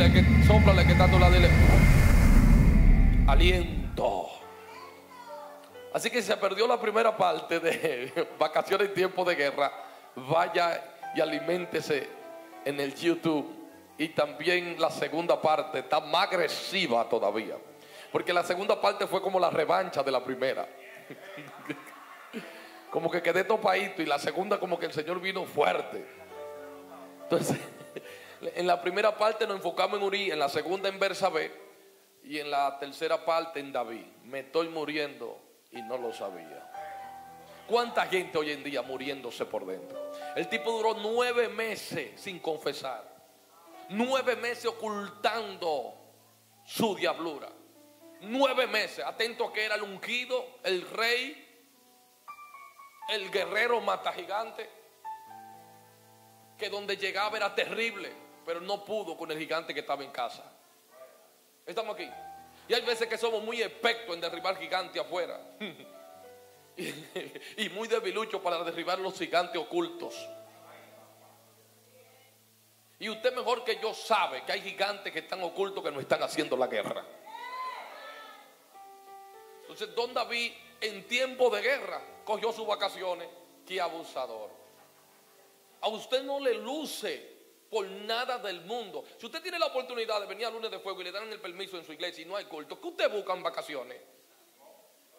Dile que que está a tu lado. Dile aliento. Así que se perdió la primera parte de vacaciones en tiempo de guerra. Vaya y aliméntese en el YouTube. Y también la segunda parte está más agresiva todavía. Porque la segunda parte fue como la revancha de la primera. Como que quedé topadito y la segunda como que el Señor vino fuerte. Entonces, en la primera parte nos enfocamos en Uri, en la segunda en Bersabé y en la tercera parte en David. Me estoy muriendo y no lo sabía. ¿Cuánta gente hoy en día muriéndose por dentro? El tipo duró nueve meses sin confesar. Nueve meses ocultando su diablura. Nueve meses. Atento que era el ungido, el rey, el guerrero mata gigante. Que donde llegaba era terrible. Pero no pudo con el gigante que estaba en casa. Estamos aquí. Y hay veces que somos muy expertos en derribar gigantes afuera. y, muy debiluchos para derribar los gigantes ocultos. Y usted mejor que yo sabe que hay gigantes que están ocultos que no están haciendo la guerra. Entonces, don David en tiempo de guerra cogió sus vacaciones. Qué abusador. A usted no le luce por nada del mundo. Si usted tiene la oportunidad de venir al lunes de fuego y le dan el permiso en su iglesia y no hay culto, ¿qué usted busca en vacaciones?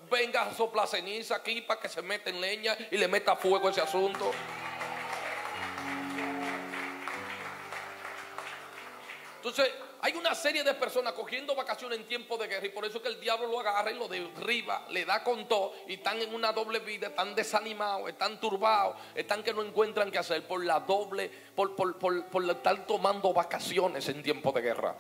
Venga a soplar ceniza aquí para que se meta en leña y le meta fuego a ese asunto. Entonces, hay una serie de personas cogiendo vacaciones en tiempo de guerra y por eso es que el diablo lo agarra y lo derriba, le da con todo y están en una doble vida, están desanimados, están turbados, están que no encuentran qué hacer por la doble, por, por, por, por estar tomando vacaciones en tiempo de guerra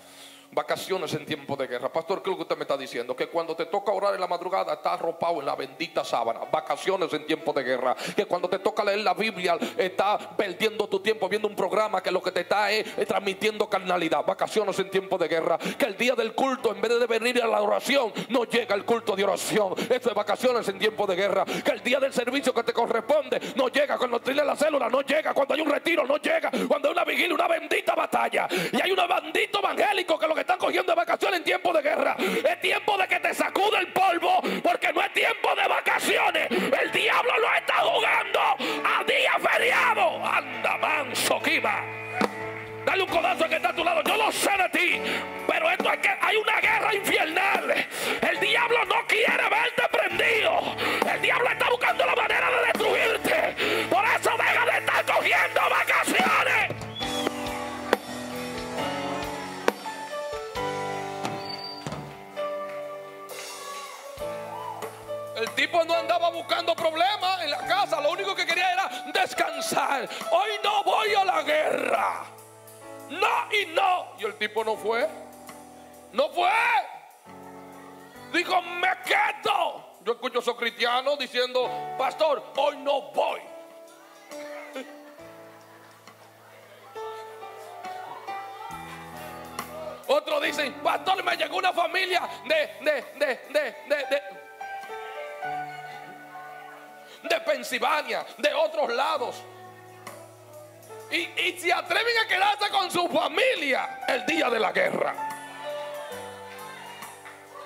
vacaciones en tiempo de guerra. Pastor, ¿qué es lo que usted me está diciendo? Que cuando te toca orar en la madrugada estás arropado en la bendita sábana. Vacaciones en tiempo de guerra. Que cuando te toca leer la Biblia estás perdiendo tu tiempo viendo un programa que lo que te está es, transmitiendo carnalidad. Vacaciones en tiempo de guerra. Que el día del culto, en vez de venir a la oración, no llega el culto de oración. Eso es vacaciones en tiempo de guerra. Que el día del servicio que te corresponde no llega. Cuando tiene la célula no llega. Cuando hay un retiro no llega. Cuando hay una vigilia, una bendita batalla. Y hay un bandito evangélico que lo que están cogiendo vacaciones en tiempo de guerra. Es tiempo de que te sacude el polvo, porque no es tiempo de vacaciones. El diablo lo está jugando a día feriado. Anda, manso, Kiba. Dale un codazo que está a tu lado. Yo lo sé de ti. Pero esto es que hay una guerra infernal. El diablo no quiere verte prendido. El diablo está buscando la manera de destruirte. Por eso deja de estar cogiendo vacaciones. El tipo no andaba buscando problemas en la casa, lo único que quería era descansar. Hoy no voy a la guerra. No y no. Y el tipo no fue. No fue. Dijo, me quedo. Yo escucho a esos cristianos diciendo, pastor, hoy no voy. Otros dicen, pastor, me llegó una familia de, de, de, de, de, de Pensilvania, de otros lados. Y, y se atreven a quedarse con su familia el día de la guerra.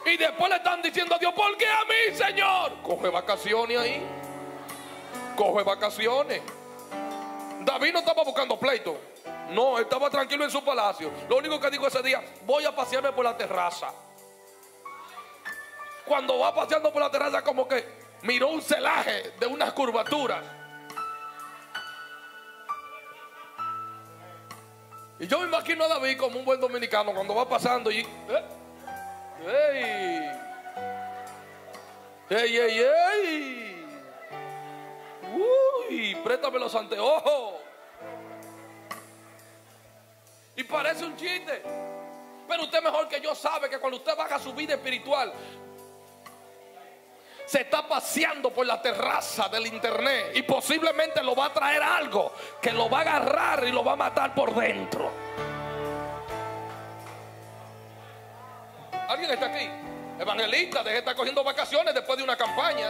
Y después le están diciendo a Dios, ¿por qué a mí, Señor? Coge vacaciones ahí. Coge vacaciones. David no estaba buscando pleito. No, estaba tranquilo en su palacio. Lo único que dijo ese día, voy a pasearme por la terraza. Cuando va paseando por la terraza, como que miró un celaje de unas curvaturas. Y yo me imagino a David como un buen dominicano cuando va pasando y. ¿eh? ¡Ey! ¡Ey, ey, ey! ¡Uy! Préstame los anteojos. Y parece un chiste. Pero usted mejor que yo sabe que cuando usted baja su vida espiritual, se está paseando por la terraza del internet y posiblemente lo va a traer algo que lo va a agarrar y lo va a matar por dentro. ¿Alguien está aquí? Evangelista, deje de estar cogiendo vacaciones después de una campaña.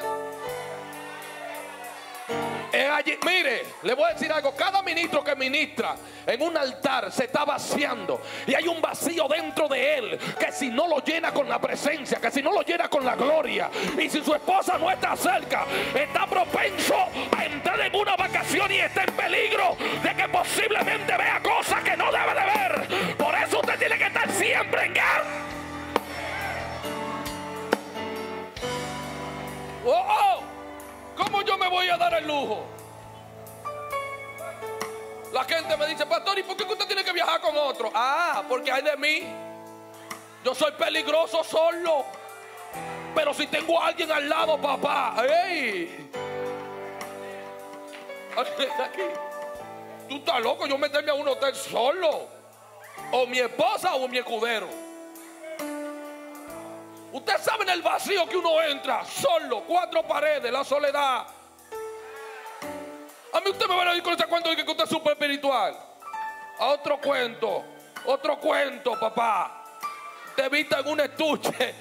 Mire, le voy a decir algo. Cada ministro que ministra en un altar se está vaciando. Y hay un vacío dentro de él. Que si no lo llena con la presencia, que si no lo llena con la gloria. Y si su esposa no está cerca, está propenso a entrar en una vacación y está en peligro de que posiblemente vea cosas que no debe de ver. Por eso usted tiene que estar siempre en guerra. Oh, oh. ¿Cómo yo me voy a dar el lujo? La gente me dice, pastor, ¿y por qué usted tiene que viajar con otro? Ah, porque hay de mí. Yo soy peligroso solo. Pero si tengo a alguien al lado, papá, ¡ey! ¿Alguien está aquí? Tú estás loco, yo meterme a un hotel solo. O mi esposa o mi escudero. Usted sabe en el vacío que uno entra, solo, cuatro paredes, la soledad. A mí usted me va a decir con ese cuento de que usted es súper espiritual. A otro cuento, otro cuento, papá. Te viste en un estuche.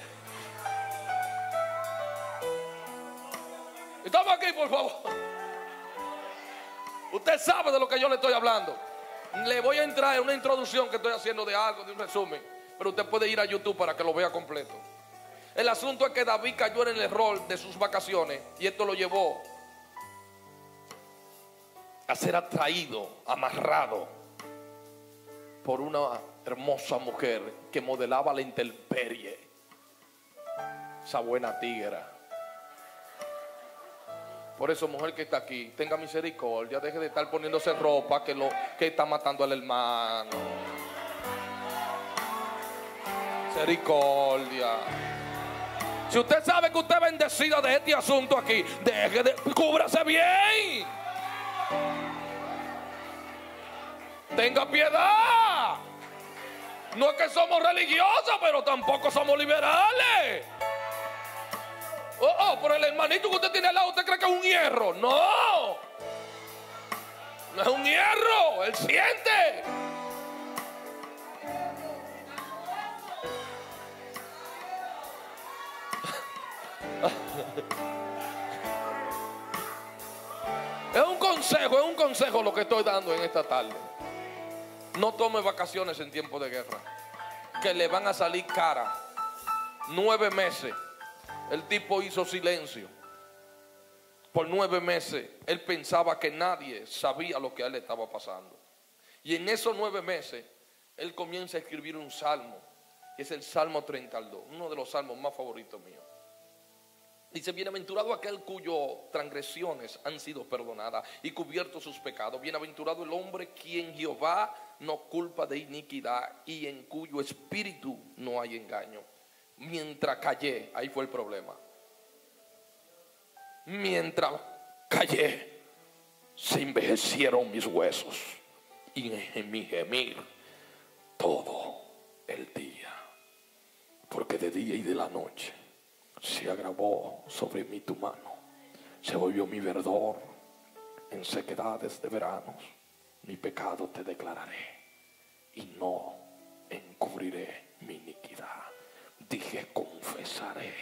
Estamos aquí, por favor. Usted sabe de lo que yo le estoy hablando. Le voy a entrar en una introducción que estoy haciendo de algo, de un resumen. Pero usted puede ir a YouTube para que lo vea completo. El asunto es que David cayó en el error de sus vacaciones y esto lo llevó a ser atraído, amarrado por una hermosa mujer que modelaba la intemperie. Esa buena tigra. Por eso, mujer que está aquí, tenga misericordia, deje de estar poniéndose ropa que lo que está matando al hermano. Misericordia. Si usted sabe que usted es bendecida de este asunto aquí, deje de cúbrase bien. Tenga piedad. No es que somos religiosas, pero tampoco somos liberales. Oh, oh, por el hermanito que usted tiene al lado, ¿usted cree que es un hierro? No. No es un hierro, él siente. Es un consejo, es un consejo lo que estoy dando en esta tarde. No tome vacaciones en tiempo de guerra, que le van a salir cara. Nueve meses, el tipo hizo silencio. Por nueve meses, él pensaba que nadie sabía lo que a él estaba pasando. Y en esos nueve meses, él comienza a escribir un salmo, que es el Salmo 32, uno de los salmos más favoritos míos. Dice, bienaventurado aquel cuyo transgresiones han sido perdonadas y cubiertos sus pecados. Bienaventurado el hombre quien Jehová no culpa de iniquidad y en cuyo espíritu no hay engaño. Mientras callé, ahí fue el problema. Mientras callé, se envejecieron mis huesos y en mi gemir todo el día. Porque de día y de la noche se agravó sobre mí tu mano, se volvió mi verdor en sequedades de veranos. Mi pecado te declararé y no encubriré mi iniquidad. Dije, confesaré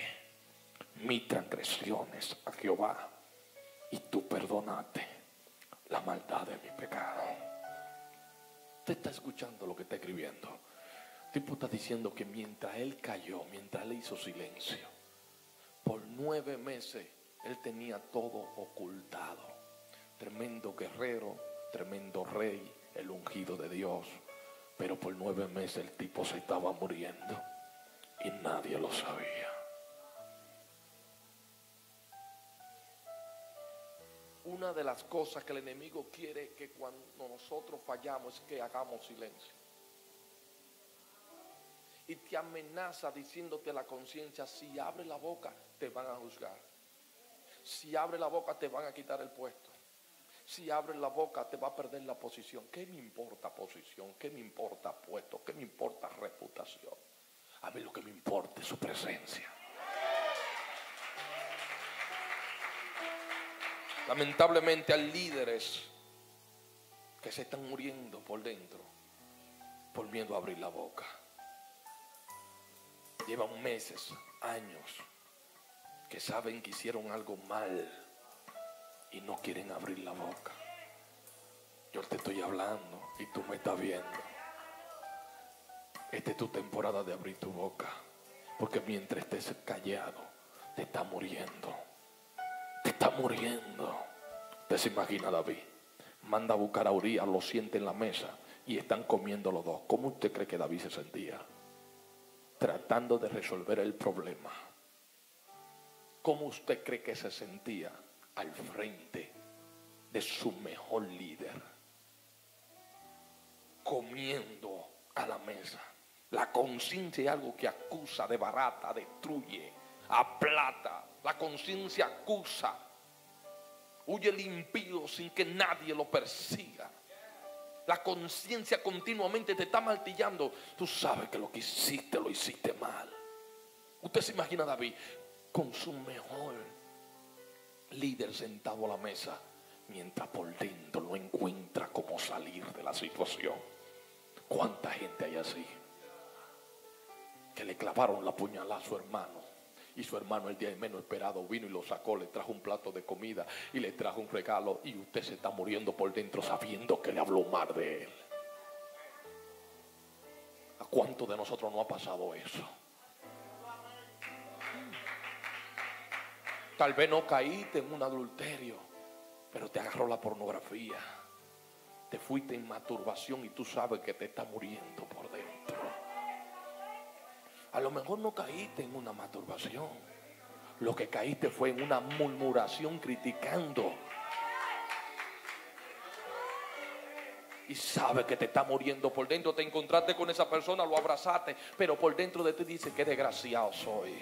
mis transgresiones a Jehová y tú perdonate la maldad de mi pecado. Usted está escuchando lo que está escribiendo. Tipo está diciendo que mientras él cayó, mientras él hizo silencio, por nueve meses él tenía todo ocultado. Tremendo guerrero, tremendo rey, el ungido de Dios. Pero por nueve meses el tipo se estaba muriendo y nadie lo sabía. Una de las cosas que el enemigo quiere que cuando nosotros fallamos es que hagamos silencio. Y te amenaza diciéndote a la conciencia, si abre la boca te van a juzgar. Si abre la boca te van a quitar el puesto. Si abre la boca te va a perder la posición. ¿Qué me importa posición? ¿Qué me importa puesto? ¿Qué me importa reputación? A mí lo que me importa es su presencia. Lamentablemente hay líderes que se están muriendo por dentro por miedo a abrir la boca. Llevan meses, años, que saben que hicieron algo mal y no quieren abrir la boca. Yo te estoy hablando y tú me estás viendo. Esta es tu temporada de abrir tu boca. Porque mientras estés callado, te está muriendo. Te está muriendo. Usted se imagina David. Manda a buscar a Urias, lo siente en la mesa y están comiendo los dos. ¿Cómo usted cree que David se sentía? Tratando de resolver el problema. ¿Cómo usted cree que se sentía al frente de su mejor líder? Comiendo a la mesa. La conciencia es algo que acusa, de barata, destruye, aplata. La conciencia acusa. Huye el impío sin que nadie lo persiga. La conciencia continuamente te está martillando. Tú sabes que lo que hiciste lo hiciste mal. Usted se imagina David con su mejor líder sentado a la mesa, mientras por dentro no encuentra cómo salir de la situación. ¿Cuánta gente hay así? Que le clavaron la puñalada a su hermano. Y su hermano el día menos esperado vino y lo sacó, le trajo un plato de comida y le trajo un regalo. Y usted se está muriendo por dentro sabiendo que le habló mal de él. ¿A cuánto de nosotros no ha pasado eso? Tal vez no caíste en un adulterio, pero te agarró la pornografía. Te fuiste en masturbación y tú sabes que te está muriendo por. A lo mejor no caíste en una masturbación. Lo que caíste fue en una murmuración criticando. Y sabes que te está muriendo por dentro. Te encontraste con esa persona, lo abrazaste, pero por dentro de ti dice que desgraciado soy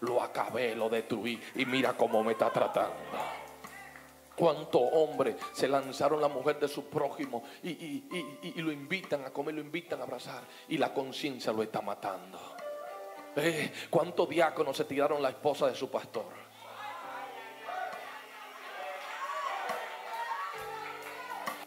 lo acabé, lo destruí y mira cómo me está tratando. ¿Cuántos hombres se lanzaron la mujer de su prójimo y, lo invitan a comer, lo invitan a abrazar y la conciencia lo está matando? Eh, ¿Cuántos diáconos se tiraron la esposa de su pastor?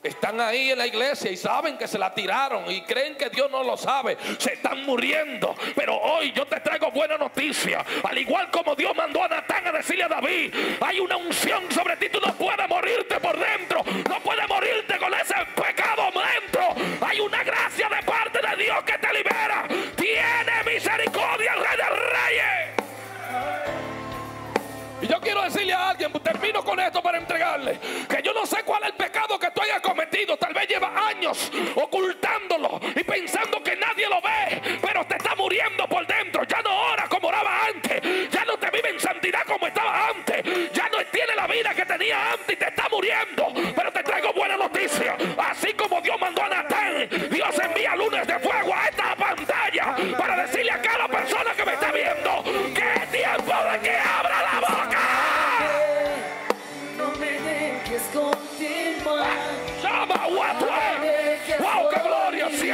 Están ahí en la iglesia y saben que se la tiraron y creen que Dios no lo sabe. Se están muriendo. Pero hoy yo te traigo buena noticia. Al igual como Dios mandó a Natán a decirle a David, hay una unción sobre ti. Tú no puedes morirte por dentro. No puedes morirte con ese pecado dentro. Hay una gracia con esto para entregarle, que yo no sé cuál es el pecado que tú hayas cometido. Tal vez lleva años ocultándolo y pensando que nadie lo ve, pero te está muriendo por dentro. Ya no ora como oraba antes, ya no te vive en santidad como estaba antes, ya no tiene la vida que tenía antes y te está muriendo. Pero te traigo buena noticia. Así como Dios mandó a Natán, Dios envía lunes de fuego a esta pantalla para decirle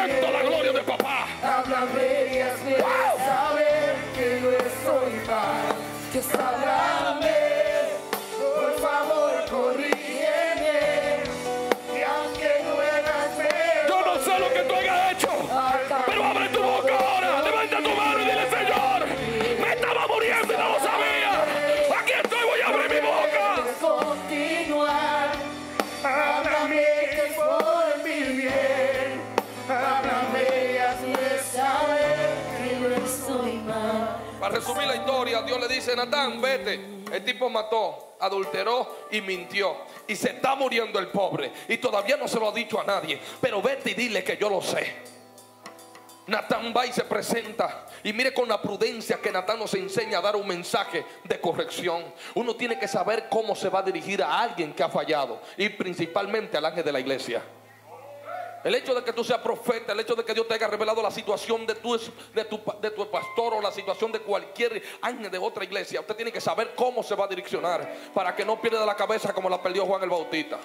Siento la gloria de papá. Háblame y hazme saber que no estoy mal. Que sabrame, dice, Natán, vete. El tipo mató, adulteró y mintió. Y se está muriendo el pobre. Y todavía no se lo ha dicho a nadie. Pero vete y dile que yo lo sé. Natán va y se presenta. Y mire con la prudencia que Natán nos enseña a dar un mensaje de corrección. Uno tiene que saber cómo se va a dirigir a alguien que ha fallado. Y principalmente al ángel de la iglesia. El hecho de que tú seas profeta, el hecho de que Dios te haya revelado la situación de tu, de, tu, de tu pastor o la situación de cualquier ángel de otra iglesia, usted tiene que saber cómo se va a direccionar para que no pierda la cabeza como la perdió Juan el Bautista.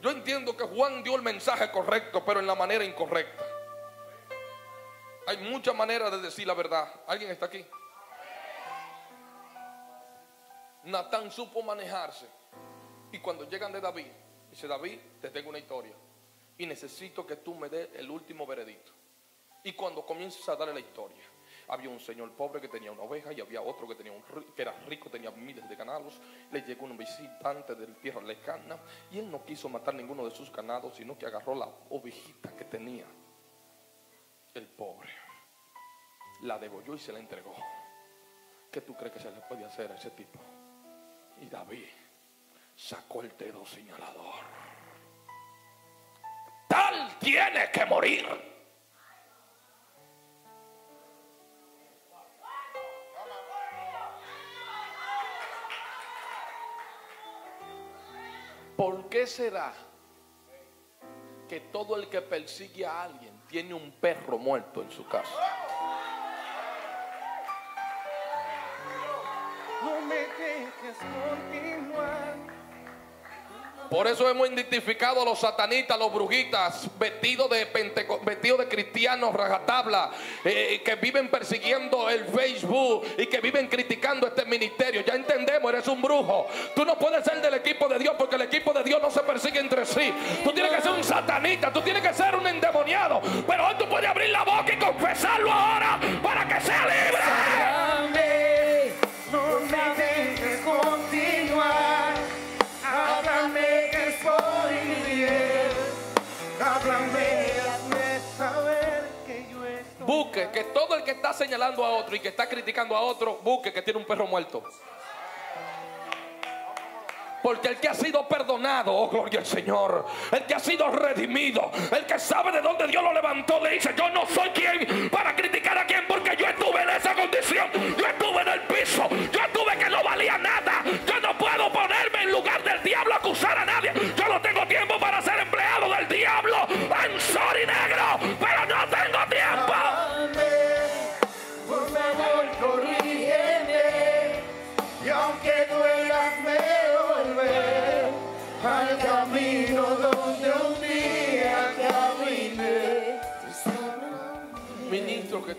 Yo entiendo que Juan dio el mensaje correcto, pero en la manera incorrecta. Hay muchas maneras de decir la verdad. ¿Alguien está aquí? Natán supo manejarse. Y cuando llegan de David, dice David, te tengo una historia. Y necesito que tú me des el último veredicto. Y cuando comiences a darle la historia, había un señor pobre que tenía una oveja y había otro que, tenía un, que era rico, tenía miles de ganados. Le llegó un visitante de tierra lejana y él no quiso matar ninguno de sus ganados, sino que agarró la ovejita que tenía el pobre. La degolló y se la entregó. ¿Qué tú crees que se le puede hacer a ese tipo? Y David sacó el dedo señalador. Tal tiene que morir. ¿Por qué será que todo el que persigue a alguien tiene un perro muerto en su casa? No me dejes continuar. Por eso hemos identificado a los satanistas, los brujitas, vestidos de cristianos rajatabla, eh, que viven persiguiendo el Facebook y que viven criticando este ministerio. Ya entendemos, eres un brujo. Tú no puedes ser del equipo de Dios porque el equipo de Dios no se persigue entre sí. Tú tienes que ser un satanista, tú tienes que ser un endemoniado. Pero hoy tú puedes abrir la boca y confesarlo ahora para que sea libre. Que todo el que está señalando a otro y que está criticando a otro, busque que tiene un perro muerto. Porque el que ha sido perdonado, oh gloria al Señor, el que ha sido redimido, el que sabe de dónde Dios lo levantó, le dice, yo no soy quien para criticar a quien, porque yo estuve en esa condición, yo estuve en el piso, yo estuve que no valía nada,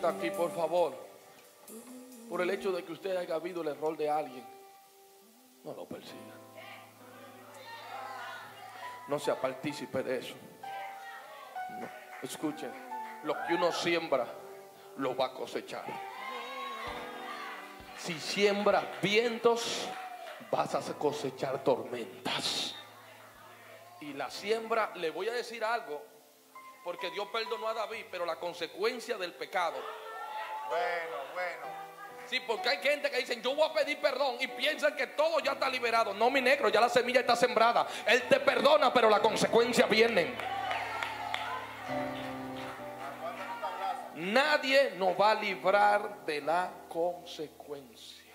aquí, por favor, por el hecho de que usted haya habido el error de alguien, no lo persiga. No sea partícipe de eso. Escuchen, lo que uno siembra, lo va a cosechar. Si siembras vientos, vas a cosechar tormentas. Y la siembra, le voy a decir algo, porque Dios perdonó a David, pero la consecuencia del pecado. Bueno, bueno. Sí, porque hay gente que dicen, yo voy a pedir perdón y piensan que todo ya está liberado. No, mi negro, ya la semilla está sembrada. Él te perdona, pero las consecuencias vienen. Nadie nos va a librar de la consecuencia.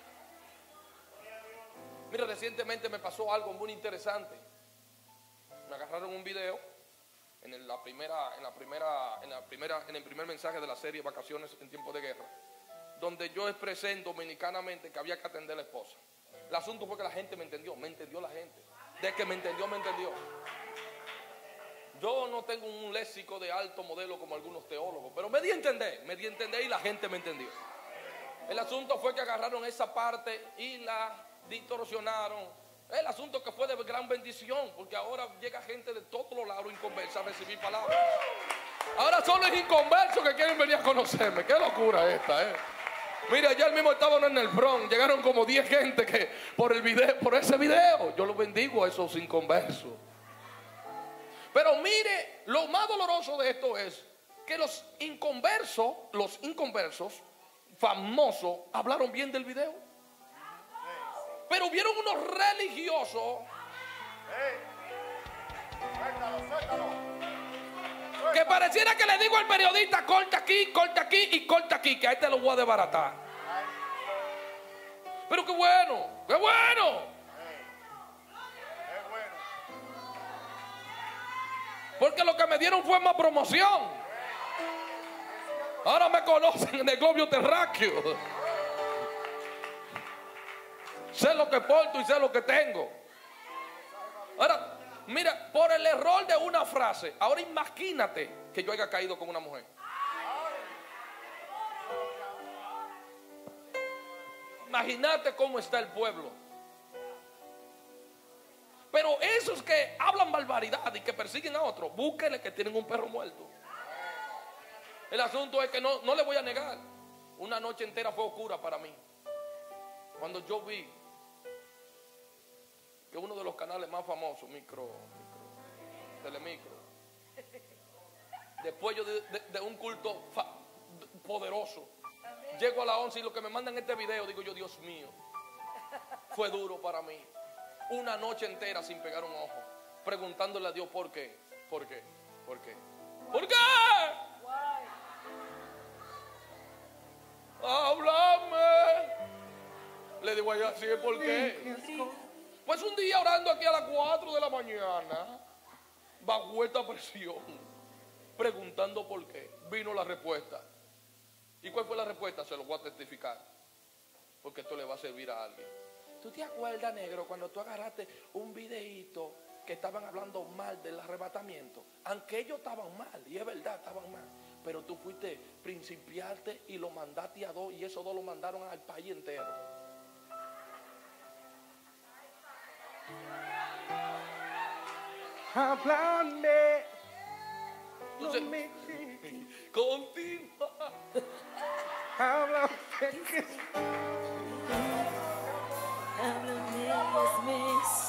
Mira, recientemente me pasó algo muy interesante. Me agarraron un video en la primera, en la primera, en la primera, en el primer mensaje de la serie Vacaciones en tiempo de guerra, donde yo expresé dominicanamente que había que atender a la esposa. El asunto fue que la gente me entendió, me entendió la gente. De que me entendió, me entendió. Yo no tengo un léxico de alto modelo como algunos teólogos, pero me di a entender, me di a entender y la gente me entendió. El asunto fue que agarraron esa parte y la distorsionaron. El asunto que fue de gran bendición, porque ahora llega gente de todos los lados inconversa a recibir palabras. Ahora son los inconversos que quieren venir a conocerme. Qué locura esta, ¿eh? Mira, ayer mismo estaban en el Bronx, llegaron como 10 gente que por el video, por ese video, yo los bendigo a esos inconversos. Pero mire, lo más doloroso de esto es que los inconversos, los inconversos famosos, hablaron bien del video. Pero hubieron unos religiosos que pareciera que le digo al periodista, corta aquí, corta aquí y corta aquí, que a este lo voy a desbaratar. Pero qué bueno, qué bueno. Porque lo que me dieron fue más promoción. Ahora me conocen en el globio terráqueo. Sé lo que porto y sé lo que tengo. Ahora, mira, por el error de una frase, ahora imagínate que yo haya caído con una mujer. Imagínate cómo está el pueblo. Pero esos que hablan barbaridad y que persiguen a otros, búsquenle que tienen un perro muerto. El asunto es que no, no le voy a negar. Una noche entera fue oscura para mí. Cuando yo vi que uno de los canales más famosos, micro, micro telemicro, después yo de, de- de un culto fa- poderoso, llego a las 11 y lo que me mandan este video, digo yo, Dios mío, fue duro para mí. Una noche entera sin pegar un ojo, preguntándole a Dios por qué, por qué, por qué, por qué. Háblame. Le digo allá, sí, ¿por qué? Pues un día orando aquí a las 4 de la mañana, bajo esta presión, preguntando por qué, vino la respuesta. ¿Y cuál fue la respuesta? Se lo voy a testificar. Porque esto le va a servir a alguien. ¿Tú te acuerdas, negro, cuando tú agarraste un videíto que estaban hablando mal del arrebatamiento? Aunque ellos estaban mal, y es verdad, estaban mal. Pero tú fuiste principiarte y lo mandaste a dos, y esos dos lo mandaron al país entero. Háblame. No Entonces- me dejes. Continúa. Háblame. Háblame,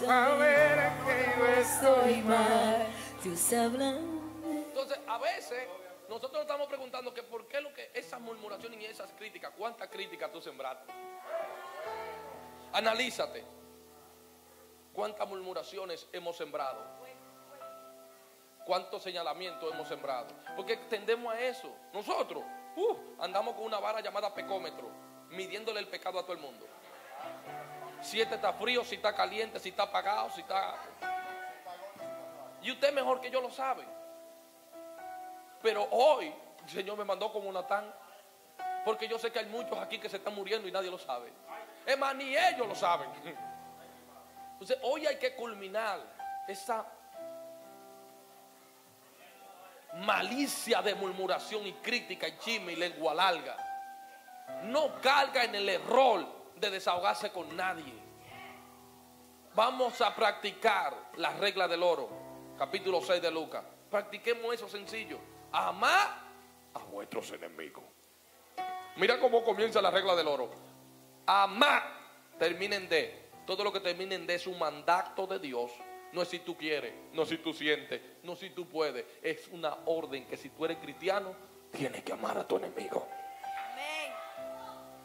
A ver que yo estoy mal. mal. Dios háblame. Entonces, a veces nosotros nos estamos preguntando que por qué lo que esas murmuraciones y esas críticas, cuántas críticas tú sembraste. Analízate. ¿Cuántas murmuraciones hemos sembrado? ¿Cuántos señalamientos hemos sembrado? Porque tendemos a eso. Nosotros uh, andamos con una vara llamada pecómetro, midiéndole el pecado a todo el mundo. Si este está frío, si está caliente, si está apagado, si está... Y usted mejor que yo lo sabe. Pero hoy el Señor me mandó como Natán. Porque yo sé que hay muchos aquí que se están muriendo y nadie lo sabe. Es más, ni ellos lo saben. Entonces hoy hay que culminar esa malicia de murmuración y crítica y chisme y lengua larga. No carga en el error de desahogarse con nadie. Vamos a practicar la regla del oro, capítulo 6 de Lucas. Practiquemos eso sencillo. Amar a vuestros enemigos. Mira cómo comienza la regla del oro. Amar, terminen de. Todo lo que terminen de es un mandato de Dios. No es si tú quieres, no es si tú sientes, no es si tú puedes. Es una orden que si tú eres cristiano, tienes que amar a tu enemigo.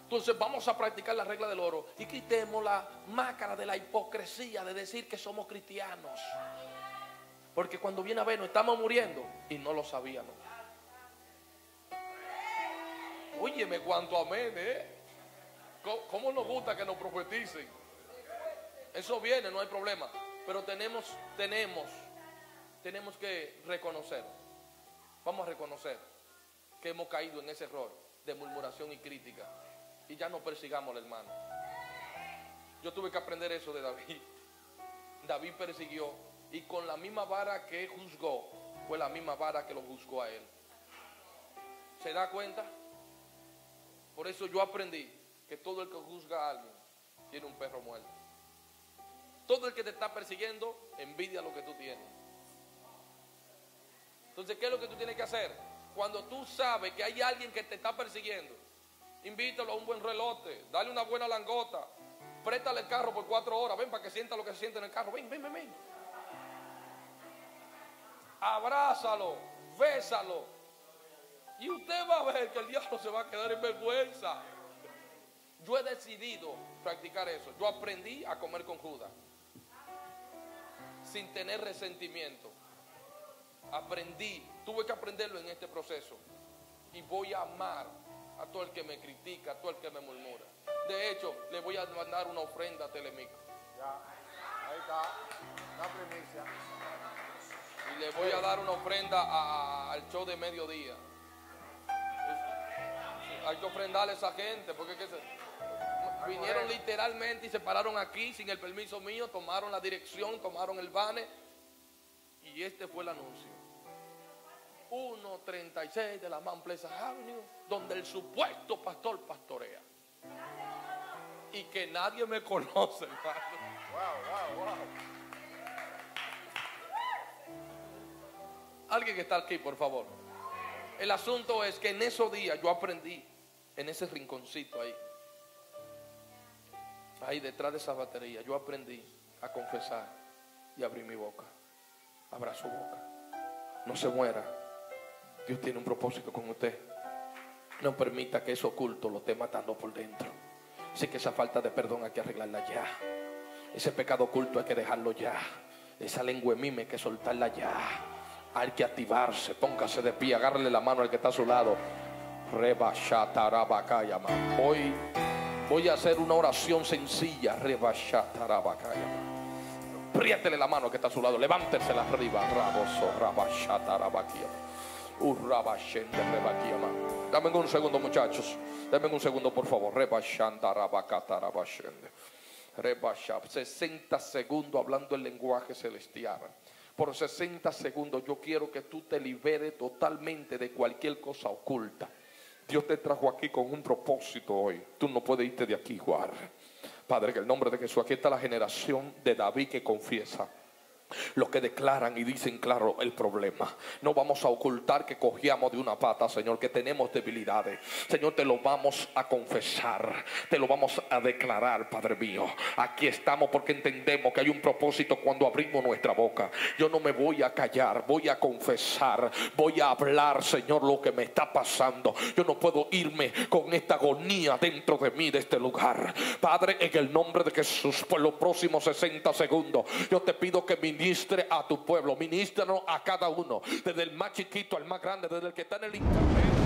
Entonces vamos a practicar la regla del oro y quitemos la máscara de la hipocresía de decir que somos cristianos. Porque cuando viene a ver, nos estamos muriendo y no lo sabíamos. Óyeme cuánto amén, ¿eh? ¿Cómo, cómo nos gusta que nos profeticen? Eso viene, no hay problema. Pero tenemos, tenemos, tenemos que reconocer. Vamos a reconocer que hemos caído en ese error de murmuración y crítica. Y ya no persigamos al hermano. Yo tuve que aprender eso de David. David persiguió y con la misma vara que juzgó, fue la misma vara que lo juzgó a él. ¿Se da cuenta? Por eso yo aprendí que todo el que juzga a alguien tiene un perro muerto. Todo el que te está persiguiendo envidia lo que tú tienes. Entonces, ¿qué es lo que tú tienes que hacer? Cuando tú sabes que hay alguien que te está persiguiendo, invítalo a un buen relote, dale una buena langota, préstale el carro por cuatro horas, ven para que sienta lo que se siente en el carro, ven, ven, ven, ven. Abrázalo, bésalo. Y usted va a ver que el diablo se va a quedar en vergüenza. Yo he decidido practicar eso. Yo aprendí a comer con Judas. Sin tener resentimiento. Aprendí, tuve que aprenderlo en este proceso. Y voy a amar a todo el que me critica, a todo el que me murmura. De hecho, le voy a mandar una ofrenda a Telemico. Ya. Ahí está. La primicia. Y le voy a dar una ofrenda a- al show de mediodía. Hay que ofrendarle a esa gente porque es que se- vinieron literalmente y se pararon aquí sin el permiso mío, tomaron la dirección, tomaron el banner y este fue el anuncio. 1.36 de la Mount Pleasant Avenue, donde el supuesto pastor pastorea. Y que nadie me conoce, hermano. Wow, wow, wow. Alguien que está aquí, por favor. El asunto es que en esos días yo aprendí en ese rinconcito ahí, ahí detrás de esa batería, yo aprendí a confesar y abrir mi boca. Abra su boca. No se muera. Dios tiene un propósito con usted. No permita que eso oculto lo esté matando por dentro. Así que esa falta de perdón hay que arreglarla ya. Ese pecado oculto hay que dejarlo ya. Esa lengua mime hay que soltarla ya. Hay que activarse. Póngase de pie. Agárrele la mano al que está a su lado. Reba. Hoy voy a hacer una oración sencilla. Priétele la mano que está a su lado. Levántesela arriba. Raboso rebakiama. Dame un segundo, muchachos. Dame un segundo, por favor. Rebashandarabakatarabashende. Rebashab. 60 segundos hablando el lenguaje celestial. Por 60 segundos yo quiero que tú te liberes totalmente de cualquier cosa oculta. Dios te trajo aquí con un propósito hoy. Tú no puedes irte de aquí igual. Padre, que el nombre de Jesús, aquí está la generación de David que confiesa. Los que declaran y dicen claro el problema. No vamos a ocultar que cogíamos de una pata, Señor, que tenemos debilidades. Señor, te lo vamos a confesar. Te lo vamos a declarar, Padre mío. Aquí estamos porque entendemos que hay un propósito cuando abrimos nuestra boca. Yo no me voy a callar, voy a confesar, voy a hablar, Señor, lo que me está pasando. Yo no puedo irme con esta agonía dentro de mí, de este lugar. Padre, en el nombre de Jesús, por los próximos 60 segundos, yo te pido que ministre a tu pueblo, ministranos a cada uno, desde el más chiquito al más grande, desde el que está en el internet